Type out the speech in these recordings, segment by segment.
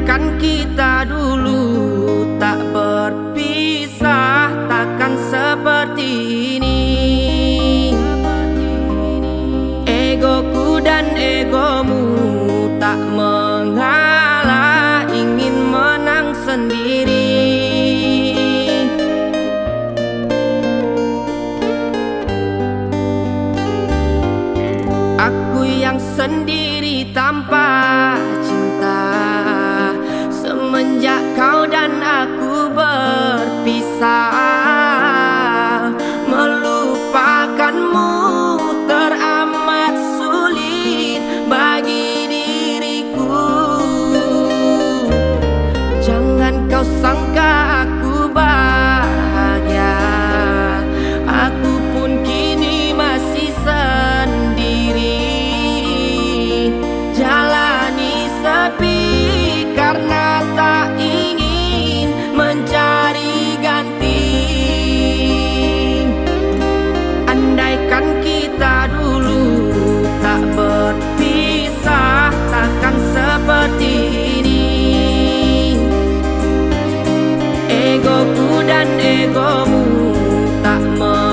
Andaikan kita dulu tak berpisah Takkan seperti ini. Egoku dan egomu tak mengalah Ingin menang sendiri. Aku yang sendiri tanpa berpisah ego ku dan egomu tak mau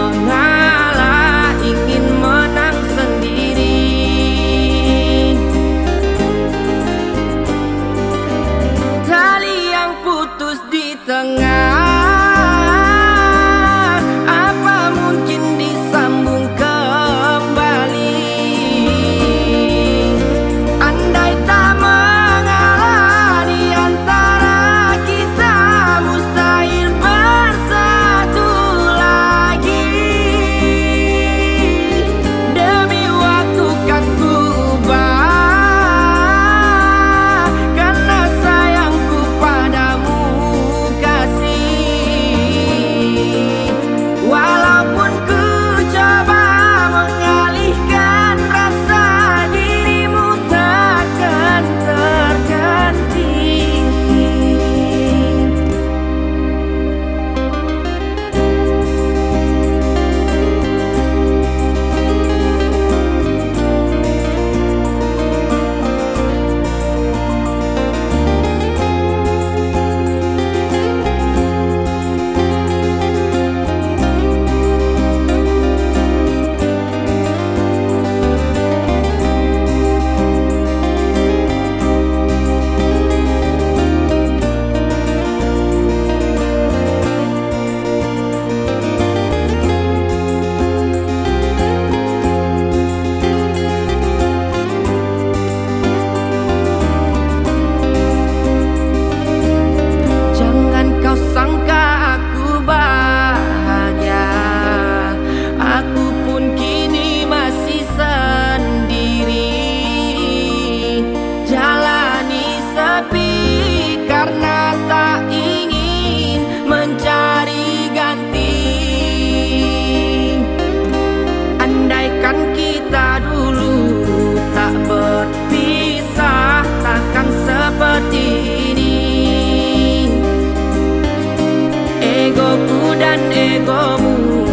kan ego mu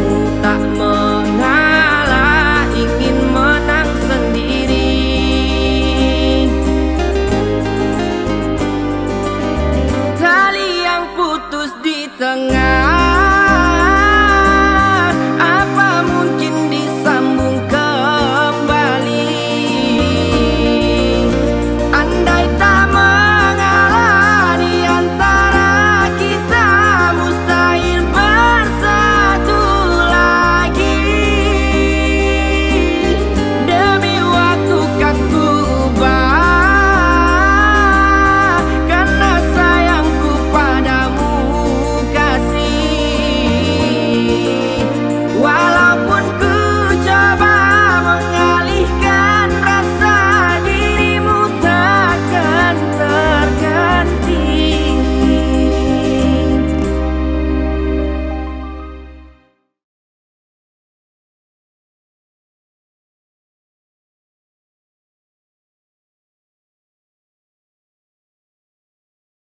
tạm mau